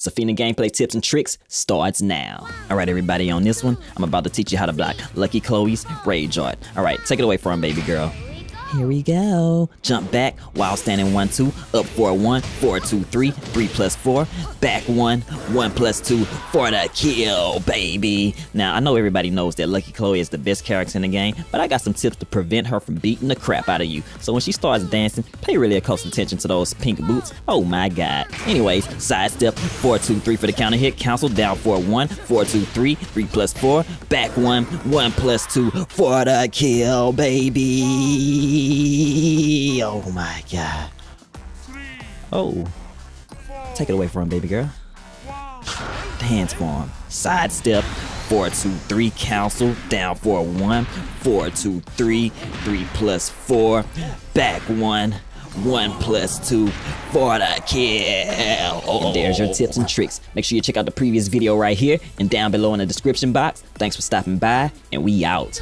Zafina gameplay tips and tricks starts now. All right, everybody, on this one, I'm about to teach you how to block Lucky Chloe's Rage Art. All right, take it away from baby girl. Here we go. Jump back while standing 1 2, up 4 1, 4 2 3, 3 plus 4, back 1, 1 plus 2 for the kill, baby. Now, I know everybody knows that Lucky Chloe is the best character in the game, but I got some tips to prevent her from beating the crap out of you. So when she starts dancing, pay really close attention to those pink boots. Oh my god. Anyways, sidestep 4 2 3 for the counter hit, cancel down 4 1, 4 2 3, 3 plus 4, back 1, 1 plus 2 for the kill, baby. Oh my god. Oh. Take it away from him, baby girl. Dance for. Sidestep. 4, 2, 3, cancel. Down 4, 1. 4, 2, 3. 3 plus 4. Back 1. 1 plus 2 for the kill. And there's your tips and tricks. Make sure you check out the previous video right here and down below in the description box. Thanks for stopping by, and we out.